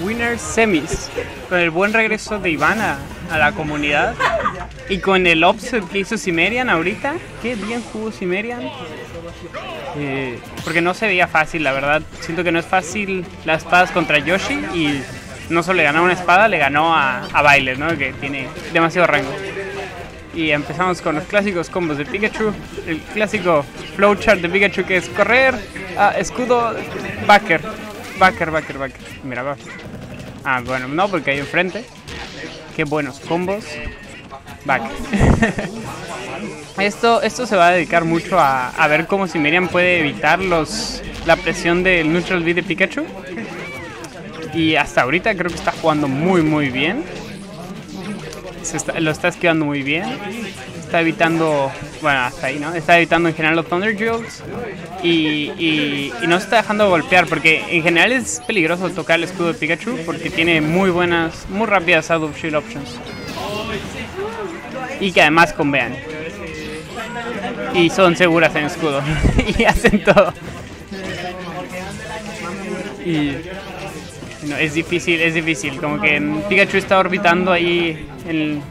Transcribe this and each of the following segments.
Winners Semis. Con el buen regreso de Iván a, a la comunidad. Y con el upset que hizo Cimerian ahorita. Qué bien jugó Cimerian. Eh, porque no se veía fácil, la verdad. Siento que no es fácil las espadas contra Yoshi. Y no solo le ganó una espada, le ganó a, a Baile, ¿no? Que tiene demasiado rango. Y empezamos con los clásicos combos de Pikachu. El clásico flowchart de Pikachu que es correr, ah, escudo, backer. Backer, backer, backer. Mira, va. Ah, bueno, no, porque hay enfrente. Qué buenos combos. Back. esto, esto se va a dedicar mucho a, ver cómo si Miriam puede evitar los, la presión del Neutral B de Pikachu. Y hasta ahorita creo que está jugando muy, muy bien se está- lo está esquivando muy bien. Está evitando, bueno, hasta ahí, ¿no? Está evitando en general los Thunder Jolts. Y, y, no se está dejando golpear, porque en general es peligroso tocar el escudo de Pikachu, porque tiene muy buenas, muy rápidas out of shield options. Y que además convean. Y son seguras en escudo. y hacen todo. Y no, es difícil, es difícil. Como que Pikachu está orbitando ahí en,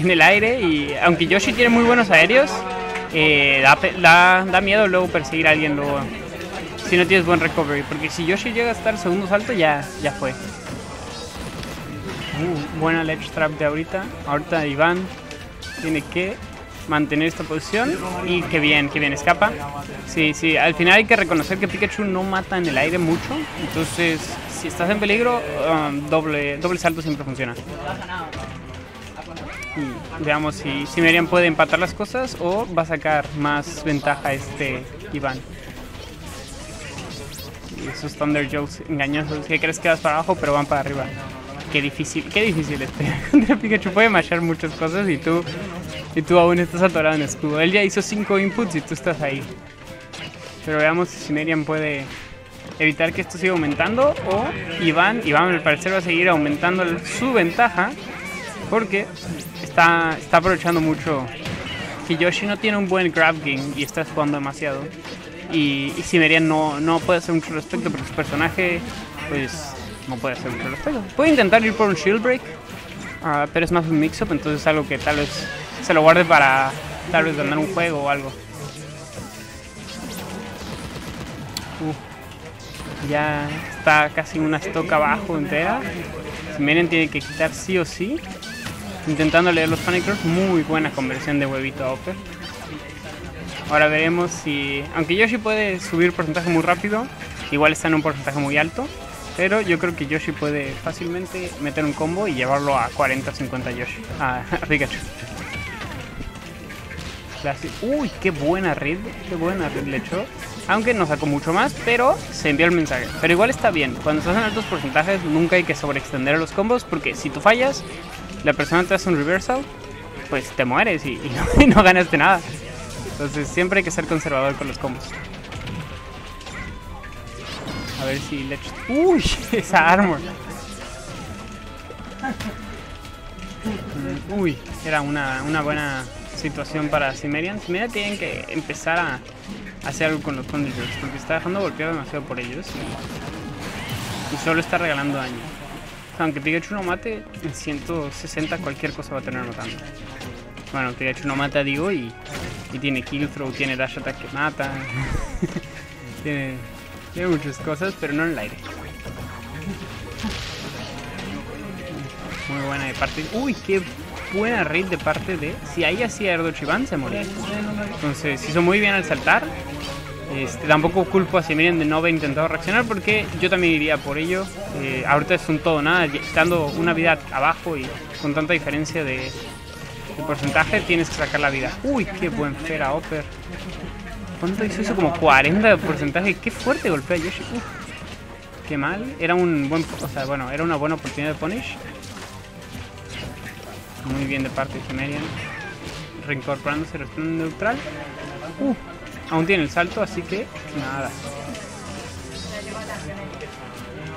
en el aire y aunque Yoshi tiene muy buenos aéreos, eh, da, da, da miedo luego perseguir a alguien luego si no tienes buen recovery. Porque si Yoshi llega a estar segundo salto ya, ya fue. Uh, buena ledge trap de ahorita. Ahorita Iván tiene que mantener esta posición y qué bien, qué bien escapa. Sí, sí, al final hay que reconocer que Pikachu no mata en el aire mucho, entonces si estás en peligro, um, doble, doble salto siempre funciona. Veamos si, si Miriam puede empatar las cosas o va a sacar más ventaja este Iván. Y esos Thunder Jokes engañosos que crees que vas para abajo pero van para arriba. Qué difícil, qué difícil este. Pikachu puede machar muchas cosas y tú y tú aún estás atorado en escudo. Él ya hizo 5 inputs y tú estás ahí. Pero veamos si Miriam puede evitar que esto siga aumentando o Iván, Iván al parecer va a seguir aumentando su ventaja porque está, aprovechando mucho que Yoshi no tiene un buen grab game y está jugando demasiado. Y, y no, no puede hacer mucho respecto porque su personaje pues no puede hacer mucho respecto. Puede intentar ir por un shield break, ah, pero es más un mix-up, entonces es algo que tal vez se lo guarde para tal vez ganar un juego o algo. Uh, ya está casi una stock abajo entera. Cimerian tiene que quitar sí o sí. Intentando leer los Panic Roars, muy buena conversión de huevito a Upper. Ahora veremos si. Aunque Yoshi puede subir porcentaje muy rápido, igual está en un porcentaje muy alto. Pero yo creo que Yoshi puede fácilmente meter un combo y llevarlo a 40-50 Yoshi. A, Pikachu. Uy, qué buena red. Qué buena red le echó. Aunque no sacó mucho más, pero se envió el mensaje. Pero igual está bien. Cuando estás en altos porcentajes, nunca hay que sobreextender los combos. Porque si tú fallas, la persona te hace un reversal, pues te mueres y, no, y no ganaste nada. Entonces siempre hay que ser conservador con los combos. A ver si le echo- Uy, esa armor. Uy, era una, buena situación para Cimerian. Cimerian tienen que empezar a hacer algo con los Thunderbolts porque está dejando golpear demasiado por ellos y solo está regalando daño. Aunque Pikachu no mate, en 160 cualquier cosa va a tener matando. Bueno, Pikachu no mata, digo, y, y tiene kill throw, tiene dash attack que mata. tiene, tiene muchas cosas, pero no en el aire. Muy buena de parte. Uy, qué buena raid de parte de. Si ahí hacía Erdo Chiván, se moría. Entonces, hizo muy bien al saltar. Este, tampoco culpo a Simiren de no haber intentado reaccionar porque yo también iría por ello. Eh, ahorita es un todo nada, estando una vida abajo y con tanta diferencia de, porcentaje, tienes que sacar la vida. Uy, qué buen Fera Upper. ¿Cuánto hizo eso? Como 40 de porcentaje. Qué fuerte golpea Yoshi. Uf, qué mal. Era un buen, o sea, bueno, era una buena oportunidad de punish. Muy bien de parte de Cimerian. Reincorporándose, responde neutral. Uh, aún tiene el salto, así que nada.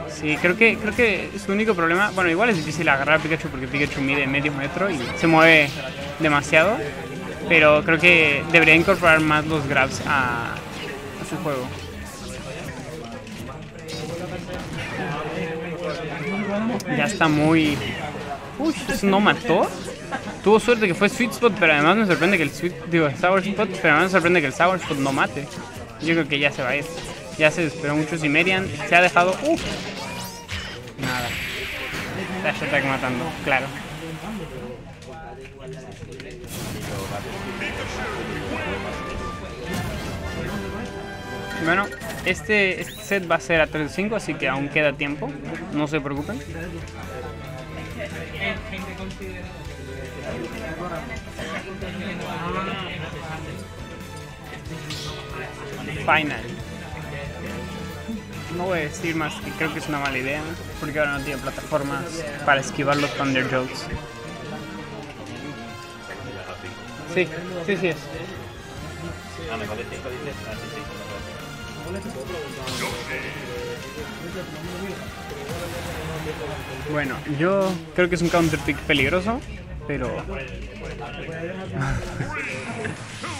Sí, creo que, creo que su único problema, bueno, igual es difícil agarrar a Pikachu porque Pikachu mide medio metro y se mueve demasiado, pero creo que debería incorporar más los grabs a, a su juego. Ya está muy... Uy, ¿eso no mató? Tuvo suerte que fue Sweet Spot, pero además me sorprende que el Sweet... Digo, Sour Spot, pero además me sorprende que el Sour Spot no mate. Yo creo que ya se va a ir. Ya se desesperó mucho Simerian. Se ha dejado... Uf. Nada. Dash Attack matando, claro. Bueno, este, este set va a ser a 3-5, así que aún queda tiempo. No se preocupen. Final. No voy a decir más que creo que es una mala idea, porque ahora no tiene plataformas para esquivar los Thunder Jokes. Sí, sí, sí es. Bueno, yo creo que es un counter pick peligroso, pero.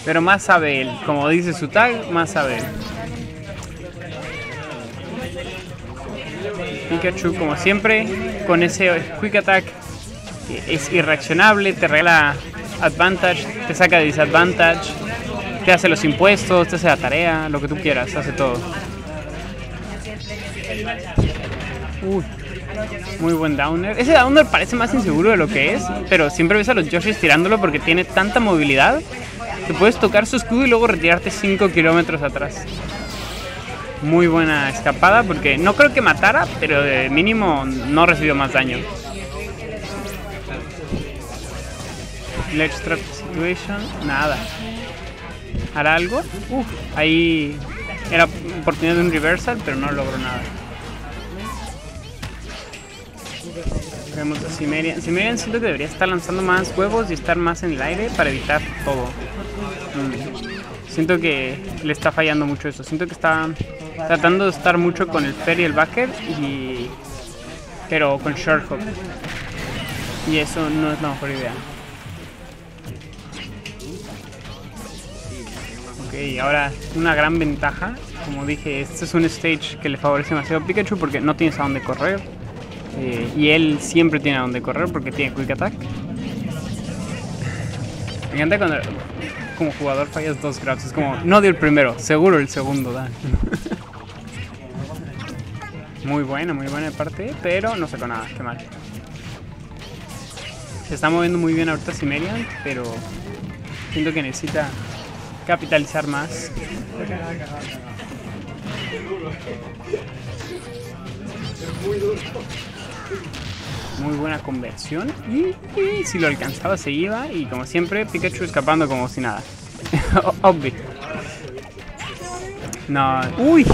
pero más sabe él. Como dice su tag, más sabe él. Pikachu, como siempre, con ese Quick Attack es irreaccionable, te regala Advantage, te saca Disadvantage, te hace los impuestos, te hace la tarea, lo que tú quieras, hace todo. Uy, muy buen downer. Ese downer parece más inseguro de lo que es, pero siempre ves a los Yoshis tirándolo porque tiene tanta movilidad que puedes tocar su escudo y luego retirarte 5 kilómetros atrás. Muy buena escapada porque no creo que matara, pero mínimo no recibió más daño. Let's trap situation, nada. ¿Hará algo? Ahí era oportunidad de un reversal, pero no logró nada. Vemos a Cimerian. Cimerian siento que debería estar lanzando más huevos y estar más en el aire para evitar todo. Mm. Siento que le está fallando mucho eso. Siento que está tratando de estar mucho con el Fer y el Backer y... Pero con Short Hop. Y eso no es la mejor idea. Ok, ahora una gran ventaja. Como dije, este es un stage que le favorece demasiado a Pikachu porque no tienes a dónde correr. Eh, y él siempre tiene a dónde correr porque tiene Quick Attack. Me encanta cuando como jugador fallas dos grabs. Es como, no dio el primero, seguro el segundo da. muy buena, muy buena parte, pero no sacó nada, qué mal. Se está moviendo muy bien ahorita Cimerian, pero siento que necesita capitalizar más. Muy buena conversión. Y, si lo alcanzaba se iba. Y como siempre, Pikachu escapando como si nada. Obvio. No. Uy.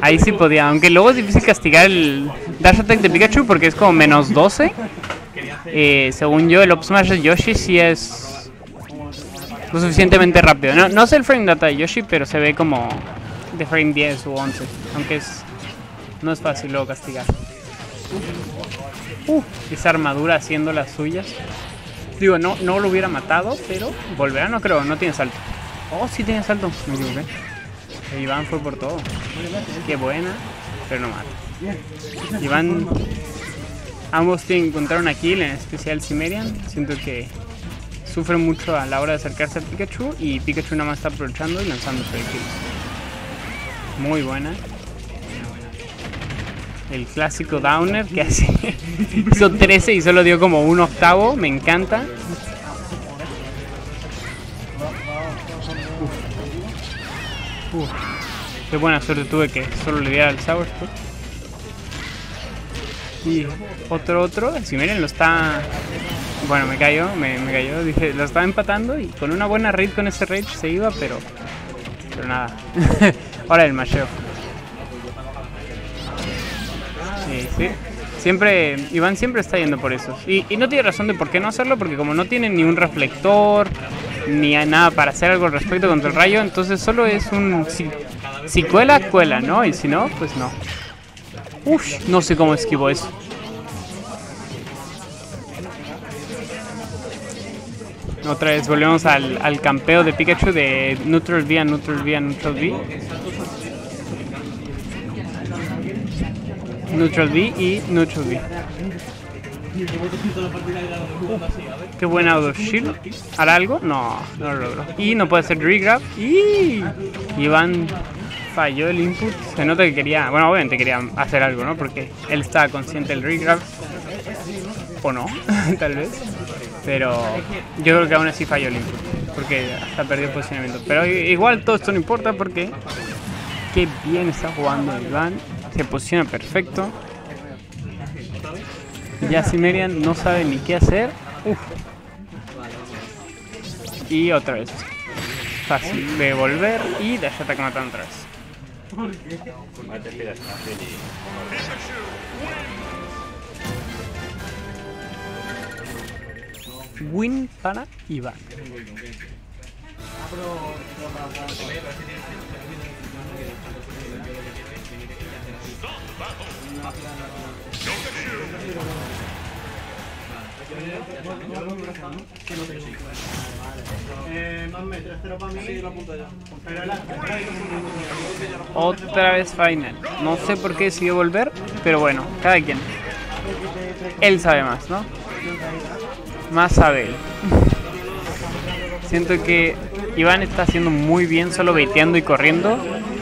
Ahí sí podía. Aunque luego es difícil castigar el Dash Attack de Pikachu porque es como menos 12. Eh, según yo, el Up Smash de Yoshi sí es lo suficientemente rápido. No, no sé el frame data de Yoshi, pero se ve como de frame 10 u 11. Aunque es no es fácil luego castigar. Uh, esa armadura haciendo las suyas. Digo, no, no lo hubiera matado, pero volverá, no creo, no tiene salto. Oh, sí tiene salto, me equivoqué. Iván fue por todo. Qué buena, pero no mata. Iván, ambos tienen encontrar una kill, en especial Cimerian. Siento que sufre mucho a la hora de acercarse a Pikachu y Pikachu nada más está aprovechando y lanzando kill. Muy buena el clásico Downer que hace hizo 13 y solo dio como un octavo, me encanta. Uf. Qué buena suerte tuve que solo le diera el Sour Y otro, otro, si miren lo está... Bueno, me cayó, me, cayó, dije, lo estaba empatando y con una buena raid con ese rage se iba, pero... Pero nada. Ahora el macheo. Sí, Siempre, Iván siempre está yendo por eso. Y, no tiene razón de por qué no hacerlo, porque como no tiene ni un reflector, ni nada para hacer algo al respecto contra el rayo, entonces solo es un... Si, cuela, cuela, ¿no? Y si no, pues no. Uf, no sé cómo esquivo eso. Otra vez volvemos al, al campeo de Pikachu de Neutral V a Neutral V a Neutral V. neutral B y neutral B. Qué buena auto shield. ¿Hará algo? No, no lo logro. Y no puede ser regrab. Y Iván falló el input. Se nota que quería, bueno, obviamente quería hacer algo, ¿no? Porque él estaba consciente del regrab. O no, tal vez. Pero yo creo que aún así falló el input. Porque hasta perdió posicionamiento. Pero igual todo esto no importa porque qué bien está jugando Iván. Se posiciona perfecto. Ya Simerian no sabe ni qué hacer. Uf. Y otra vez. Fácil de volver y Dash Attack matando otra vez. Win para Iván. Otra vez final. No sé por qué decidió volver, pero bueno, cada quien. Él sabe más, ¿no? Más sabe él. Siento que Iván está haciendo muy bien solo baiteando y corriendo.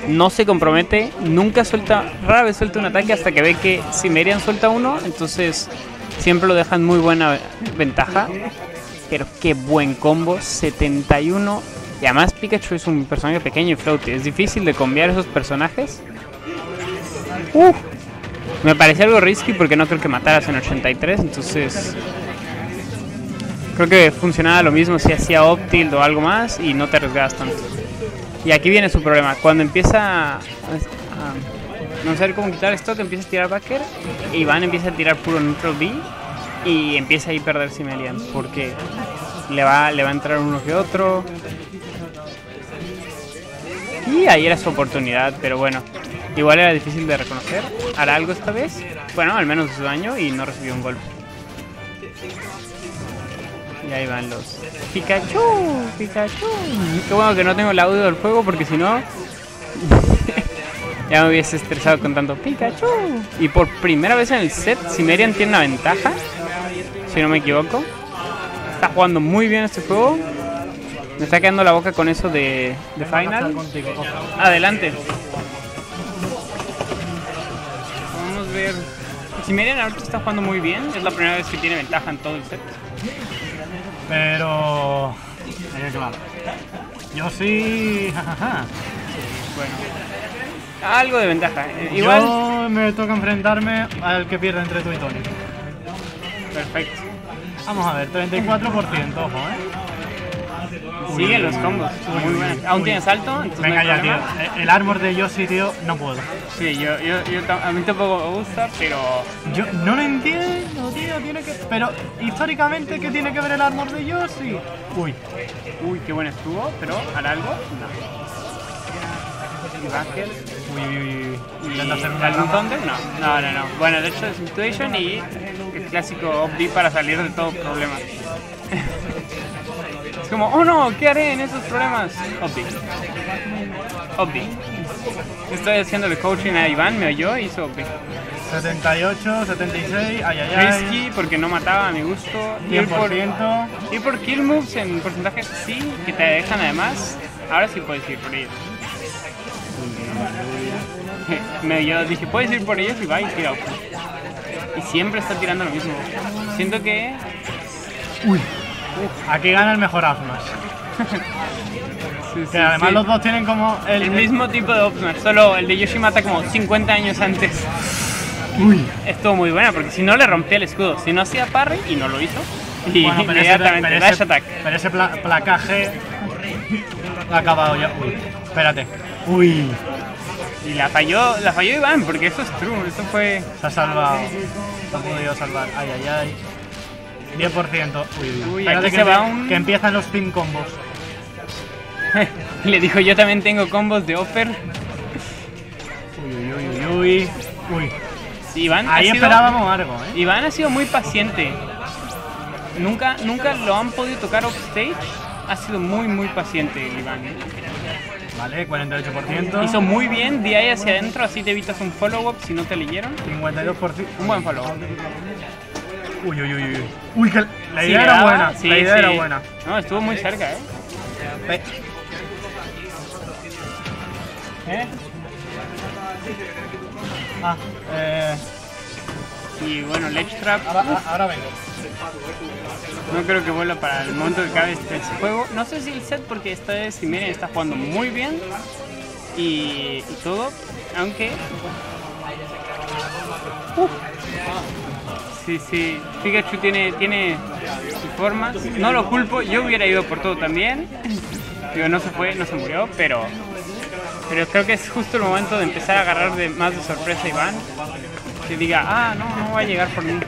No se compromete, nunca suelta, rara vez suelta un ataque hasta que ve que si Merian suelta uno, entonces siempre lo dejan muy buena ventaja. Pero qué buen combo, 71. Y además Pikachu es un personaje pequeño y floaty. Es difícil de cambiar esos personajes. Uf. Me parecía algo risky porque no creo que mataras en 83, entonces creo que funcionaba lo mismo si hacía Optild o algo más y no te arriesgabas tanto. Y aquí viene su problema. Cuando empieza a, no saber cómo quitar esto, te empieza a tirar backer. Y Iván empieza a tirar puro neutral B. Y empieza ahí a perder Simelian. Porque le va, le va a entrar uno que otro. Y ahí era su oportunidad, pero bueno. Igual era difícil de reconocer. ¿Hará algo esta vez? Bueno, al menos su daño y no recibió un golpe. Y ahí van los Pikachu, Pikachu. Qué bueno que no tengo el audio del juego porque si no ya me hubiese estresado con tanto Pikachu. Y por primera vez en el set, Simerian tiene una ventaja, si no me equivoco. Está jugando muy bien este juego. Me está quedando la boca con eso de, Final. Adelante. Vamos a ver. Simerian ahorita está jugando muy bien. Es la primera vez que tiene ventaja en todo el set. Pero... Yo sí... bueno. Algo de ventaja. Igual... Yo me toca enfrentarme al que pierde entre tú y Tony. Perfecto. Vamos a ver, 34%, ojo, ¿eh? Siguen los combos. Muy. Aún tienes salto. Venga ya, tío. El armor de Yoshi, tío, no puedo. Sí, yo, yo, yo, a mí tampoco me gusta, pero. Yo no lo entiendo, tío. Tiene que. Pero históricamente, ¿qué tiene que ver el armor de Yoshi? Uy. Uy, qué bueno estuvo, pero ¿hará algo? No. Uy, uy, uy. uy. hacer un Thunder? No, no, no, no. Bueno, de hecho es Situation y el clásico off para salir de todo problema. Es como, oh no, ¿qué haré en esos problemas? Obvi. Obvi. Estoy haciéndole coaching a Iván, me oyó y hizo Obvi. 78, 76, ay, ay, ay. Risky porque no mataba a mi gusto. 10%. Ir por, ir por kill moves en porcentaje sí, que te dejan además. Ahora sí puedes ir por ellos. me, yo dije, puedes ir por ellos y va y tira Y siempre está tirando lo mismo. Siento que... Uy. Aquí gana el mejor Afmash. que además los dos tienen como el, mismo tipo de Afmash, solo el de Yoshi mata como 50 años antes. Uy. Estuvo muy buena porque si no le rompía el escudo, si no hacía parry y no lo hizo. Y inmediatamente, ese, attack. Pero ese placaje ha acabado ya. Uy, espérate. Uy. Y la falló, la falló Iván, porque eso es true, eso fue... Se ha salvado. Se ha podido salvar. Ay, ay, ay. 10%. Uy, uy. aquí que, se va un... que empiezan los pin combos. Le dijo, yo también tengo combos de offer. Uy, uy, uy, uy. Uy. Iván Ahí esperábamos algo, ¿eh? Iván ha sido muy paciente. Nunca, nunca lo han podido tocar offstage. Ha sido muy, muy paciente Iván. ¿eh? Vale, 48%. Hizo muy bien, DI hacia adentro, así te evitas un follow-up si no te leyeron. 52%. Un buen follow-up. Uy, uy, uy, uy. Uy, que la idea era buena. sí, la idea sí. era buena. No, estuvo muy cerca, ¿eh? ¿Eh? Ah, eh. Y bueno, Ledge Trap, Ahora, vengo. no creo que vuelva para el momento que acabe este juego. No sé si el set, porque esta vez Miren está jugando muy bien y, y todo, aunque. Uf. Sí, sí, Pikachu tiene, tiene. No lo culpo, yo hubiera ido por todo también. Digo, no se fue, no se murió, pero. Pero creo que es justo el momento de empezar a agarrar de, más de sorpresa a Iván. Que diga, ah, no, no va a llegar por mí.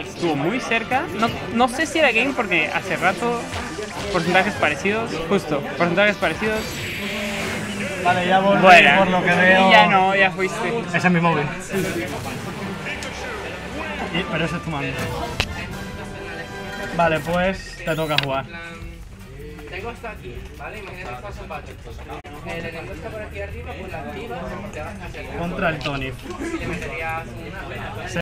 Estuvo muy cerca. No, no sé si era game porque hace rato porcentajes parecidos. Justo, porcentajes parecidos. Vale, ya volví Bueno, por lo que veo. y ya no, ya fuiste. Ese es mi móvil. Y- pero ese es tu mando. Vale, pues te toca jugar. Tengo hasta aquí, ¿vale? Imagínate estos zapatos. El enemigo está por aquí arriba, pues la activas, te vas hacia acá Contra el Tony. y le meterías una.